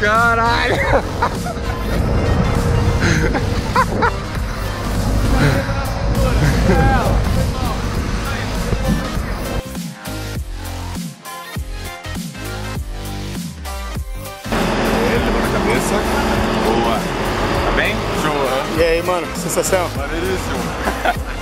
Caralho! Cabeça. Boa. Tá bem? Show. E aí, mano, sensação? Maneiríssimo.